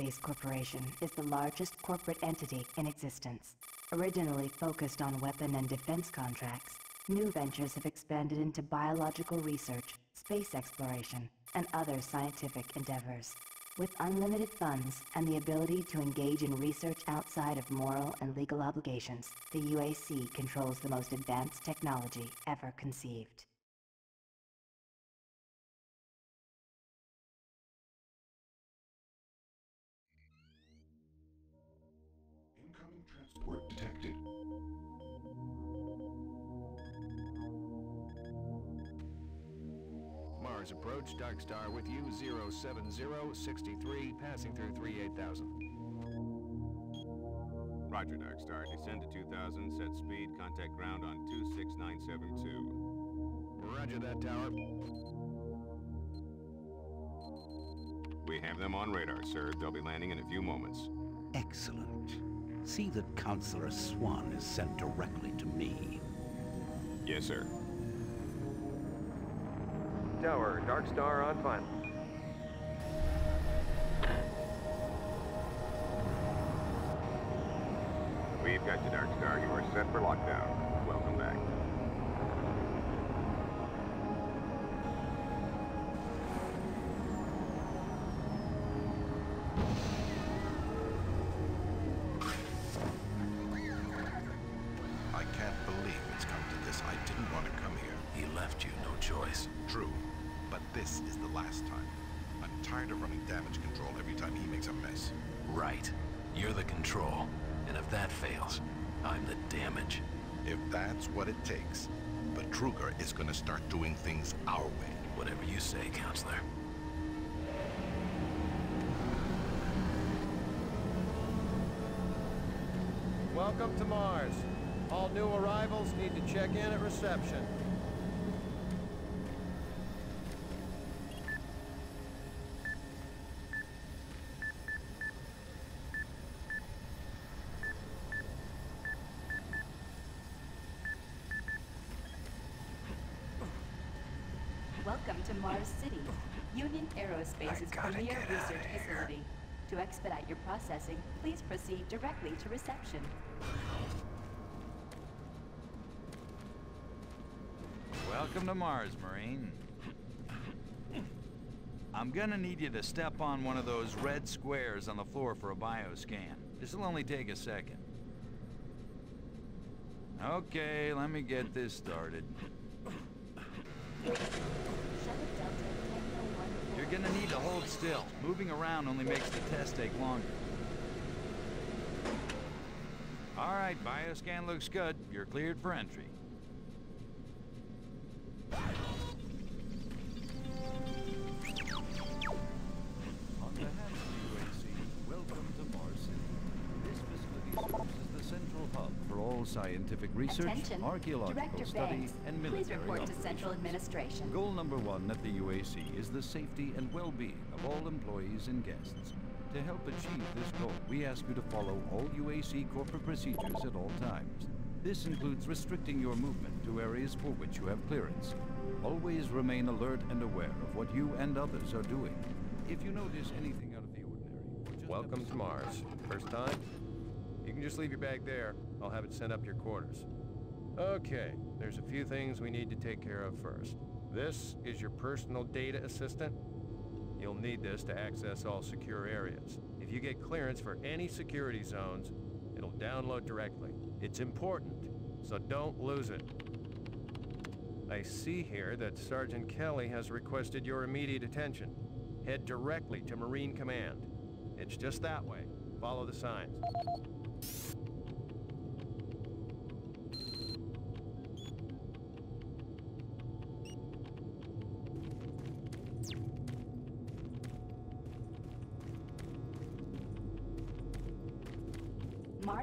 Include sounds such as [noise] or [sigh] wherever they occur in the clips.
Aerospace Corporation is the largest corporate entity in existence. Originally focused on weapon and defense contracts, new ventures have expanded into biological research, space exploration, and other scientific endeavors. With unlimited funds and the ability to engage in research outside of moral and legal obligations, the UAC controls the most advanced technology ever conceived. Mars approach, Dark Star with you, 07063, passing through 38000. Roger, Dark Star. Descend to 2000, set speed, contact ground on 26972. Roger that, Tower. We have them on radar, sir. They'll be landing in a few moments. Excellent. See that Counselor Swan is sent directly to me. Yes, sir. Tower, Dark Star on final. We've got you, Dark Star. You are set for lockdown. That fails, I'm the damage. If that's what it takes, but Truger is gonna start doing things our way. Whatever you say, Counselor. Welcome to Mars. All new arrivals need to check in at reception. Welcome to Mars City, Union Aerospace's premier research facility. To expedite your processing, please proceed directly to reception. Welcome to Mars, Marine. I'm gonna need you to step on one of those red squares on the floor for a bioscan. This'll only take a second. Okay, let me get this started. You're gonna need to hold still. Moving around only makes the test take longer. All right, bioscan looks good. You're cleared for entry. Hub all scientific research, Attention. archaeological Director study, Banks, and please military report to. Central Administration. Goal number one at the UAC is the safety and well-being of all employees and guests. To help achieve this goal, we ask you to follow all UAC corporate procedures at all times. This includes restricting your movement to areas for which you have clearance. Always remain alert and aware of what you and others are doing. If you notice anything out of the ordinary, Welcome to Mars. First time? You can just leave your bag there. I'll have it sent up your quarters. Okay, there's a few things we need to take care of first. This is your personal data assistant. You'll need this to access all secure areas. If you get clearance for any security zones, it'll download directly. It's important, so don't lose it. I see here that Sergeant Kelly has requested your immediate attention. Head directly to Marine Command. It's just that way. Follow the signs.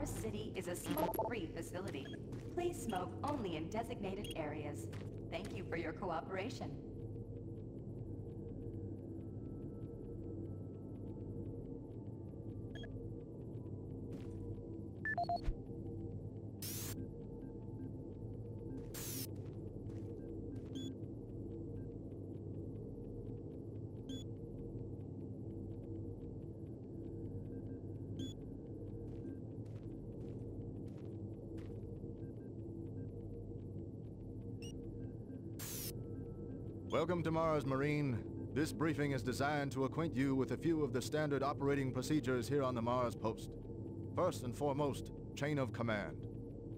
City is a smoke-free facility. Please smoke only in designated areas. Thank you for your cooperation. Welcome to Mars, Marine. This briefing is designed to acquaint you with a few of the standard operating procedures here on the Mars post. First and foremost, chain of command.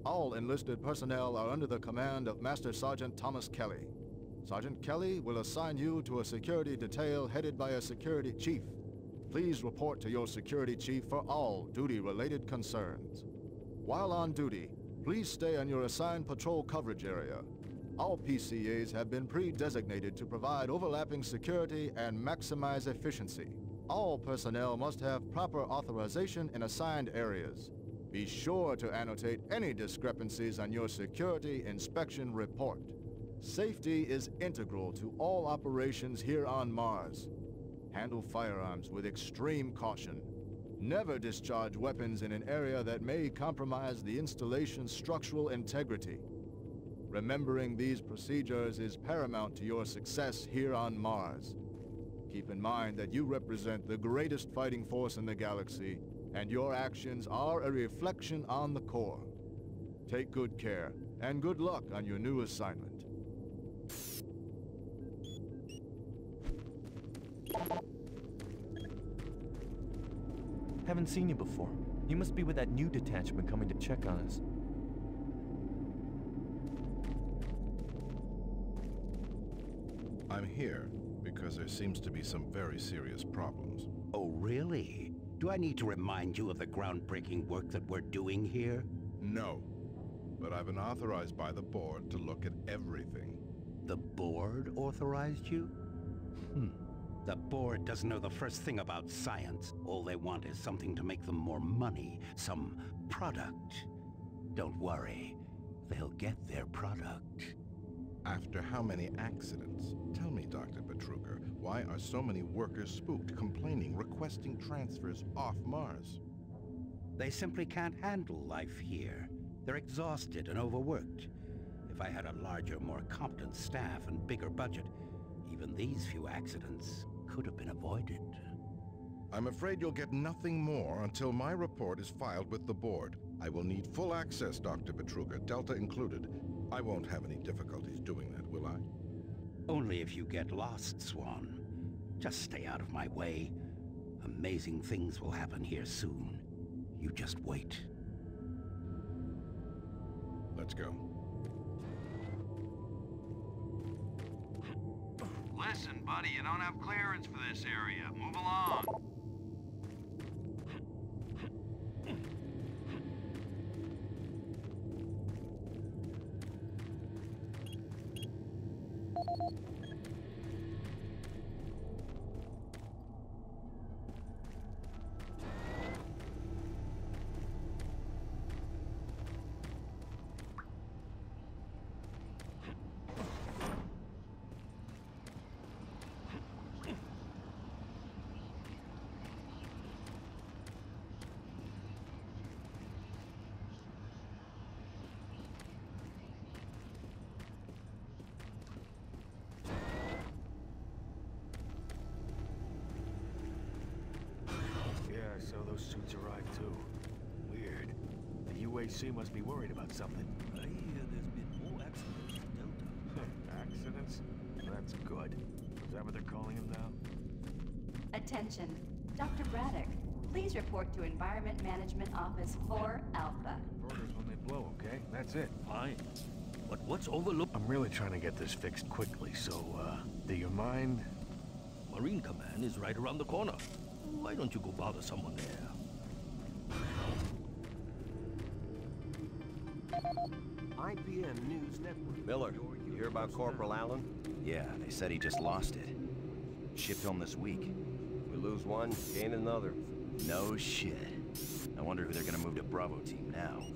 All enlisted personnel are under the command of Master Sergeant Thomas Kelly. Sergeant Kelly will assign you to a security detail headed by a security chief. Please report to your security chief for all duty-related concerns. While on duty, please stay on your assigned patrol coverage area. All PCAs have been pre-designated to provide overlapping security and maximize efficiency. All personnel must have proper authorization in assigned areas. Be sure to annotate any discrepancies on your security inspection report. Safety is integral to all operations here on Mars. Handle firearms with extreme caution. Never discharge weapons in an area that may compromise the installation's structural integrity. Remembering these procedures is paramount to your success here on Mars. Keep in mind that you represent the greatest fighting force in the galaxy, and your actions are a reflection on the Corps. Take good care, and good luck on your new assignment. Haven't seen you before. You must be with that new detachment coming to check on us. I'm here because there seems to be some very serious problems. Oh, really? Do I need to remind you of the groundbreaking work that we're doing here? No. But I've been authorized by the board to look at everything. The board authorized you? Hmm. The board doesn't know the first thing about science. All they want is something to make them more money, some product. Don't worry, they'll get their product. After how many accidents? Tell me, Dr. Betruger, why are so many workers spooked, complaining, requesting transfers off Mars? They simply can't handle life here. They're exhausted and overworked. If I had a larger, more competent staff and bigger budget, even these few accidents could have been avoided. I'm afraid you'll get nothing more until my report is filed with the board. I will need full access, Dr. Betruger, Delta included. I won't have any difficulties doing that, will I? Only if you get lost, Swan. Just stay out of my way. Amazing things will happen here soon. You just wait. Let's go. Listen, buddy, you don't have clearance for this area. Move along. The UAC must be worried about something. I hear there's been more accidents in Delta. [laughs] accidents? That's good. Is that what they're calling them now? Attention. Dr. Braddock, please report to Environment Management Office 4 Alpha. Orders when they blow, okay? That's it. Fine. But what's overlooked? I'm really trying to get this fixed quickly, so, uh, do you mind? Marine Command is right around the corner. Why don't you go bother someone there? IPN News Network. Miller, you hear about Corporal Allen? Yeah, they said he just lost it. Shipped home this week. We lose one, gain another. No shit. I wonder who they're gonna move to Bravo team now.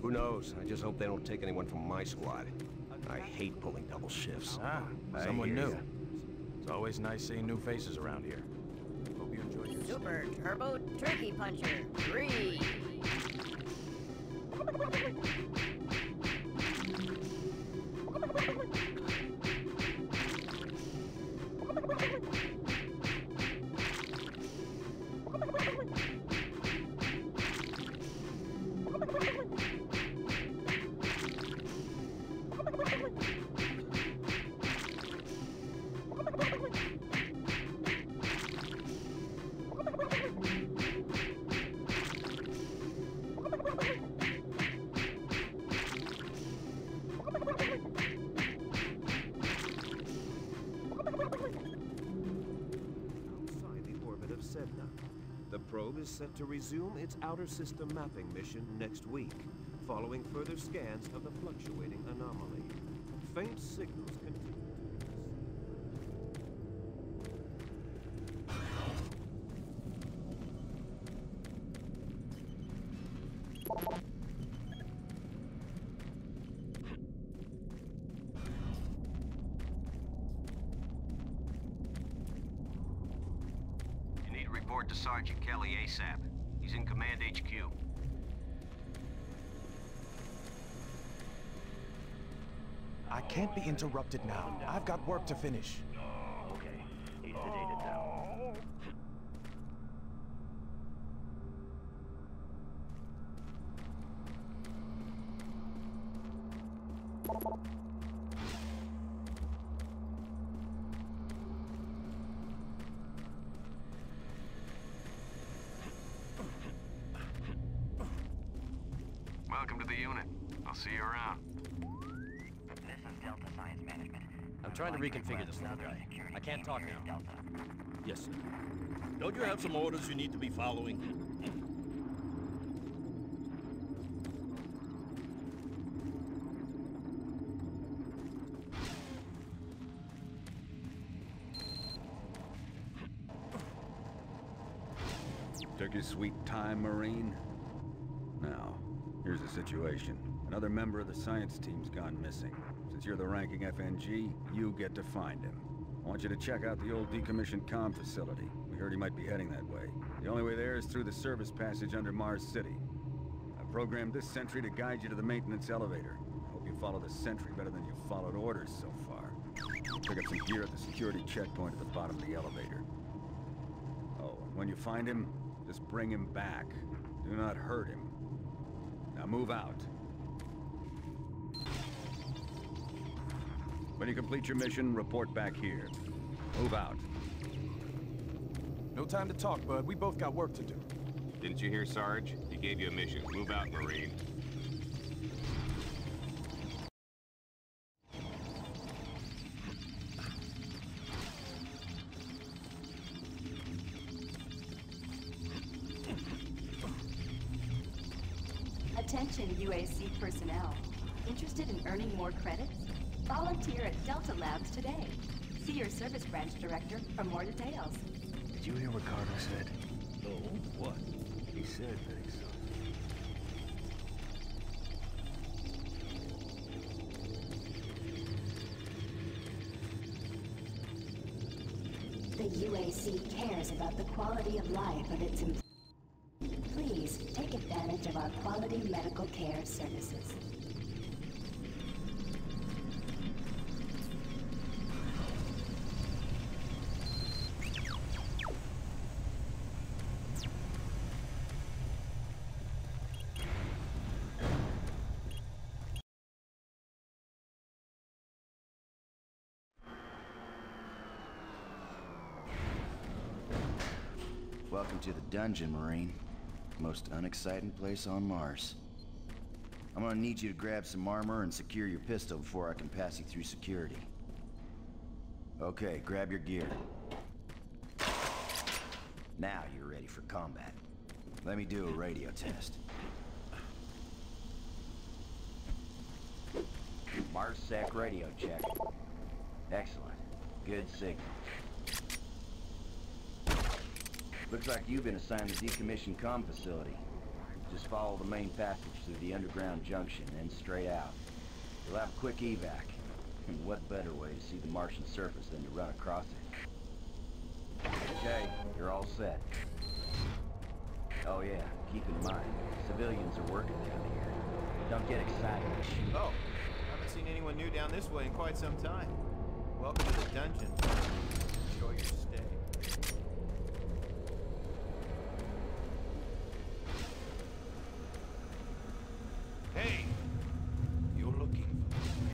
Who knows? I just hope they don't take anyone from my squad. I hate pulling double shifts. Ah, I someone new. ya. It's always nice seeing new faces around here. Hope you enjoy your Super Turbo Turkey Puncher 3. [laughs] Outside the orbit of Sedna. The probe is set to resume its outer system mapping mission next week, following further scans of the fluctuating anomaly. Faint signals report to Sergeant Kelly ASAP. He's in Command HQ. I can't be interrupted now. I've got work to finish. Okay, he's sedated now. I'll see you around. This is Delta Science Management. I'm trying to reconfigure this little guy. I can't talk now. Yes, sir. Don't you have some orders you need to be following? Took your sweet time, Marine? Situation. Another member of the science team's gone missing. Since you're the ranking FNG, you get to find him. I want you to check out the old decommissioned comm facility. We heard he might be heading that way. The only way there is through the service passage under Mars City. I've programmed this sentry to guide you to the maintenance elevator. I hope you follow the sentry better than you've followed orders so far. Pick up some gear at the security checkpoint at the bottom of the elevator. Oh, and when you find him, just bring him back. Do not hurt him. Now move out. When you complete your mission, report back here. Move out. No time to talk, bud. We both got work to do. Didn't you hear, Sarge? He gave you a mission. Move out, Marine. Director for more details. Did you hear what Carter said? No. What? He said that he's... The UAC cares about the quality of life of its employees. Please take advantage of our quality medical care services. To the dungeon, Marine. Most unexciting place on Mars. I'm gonna need you to grab some armor and secure your pistol before I can pass you through security. Okay, grab your gear. Now you're ready for combat. Let me do a radio test. Mars Sec radio check. Excellent. Good signal. Looks like you've been assigned the decommissioned comm facility. Just follow the main passage through the underground junction, then straight out. You'll have a quick evac. And what better way to see the Martian surface than to run across it? Okay, you're all set. Oh yeah, keep in mind, civilians are working down here. Don't get excited and. Oh, I haven't seen anyone new down this way in quite some time. Welcome to the dungeon.